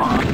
Come on.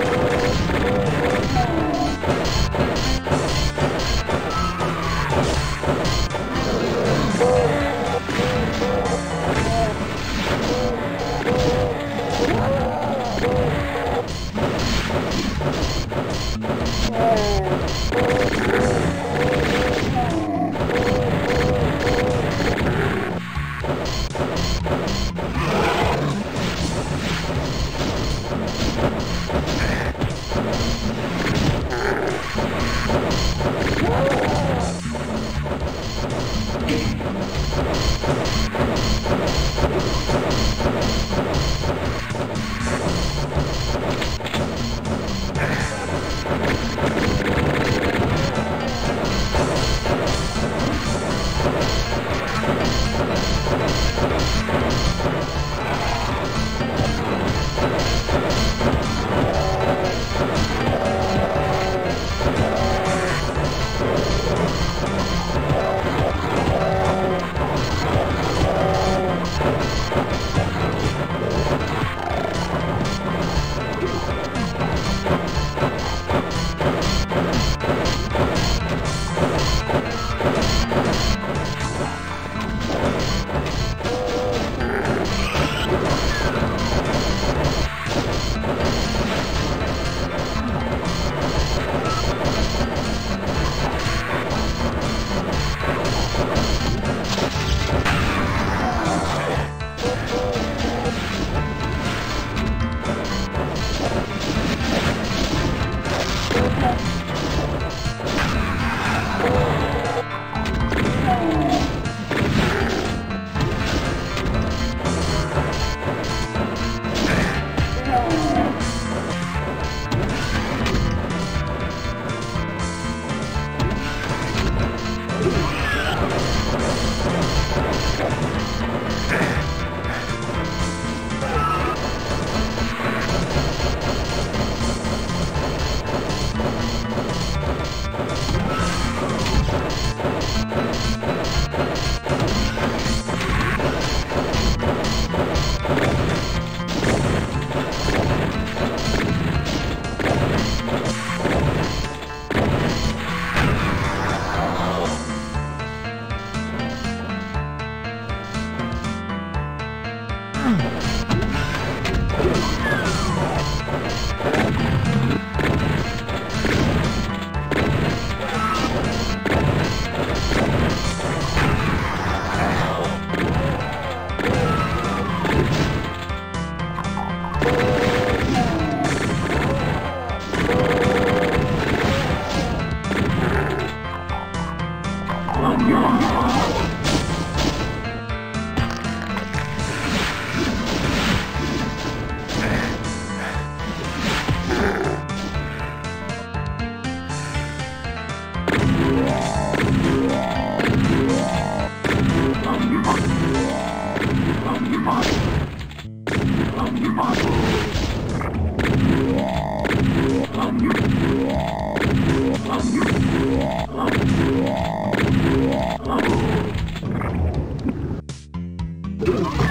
Oh, my God. Thank you. Ugh.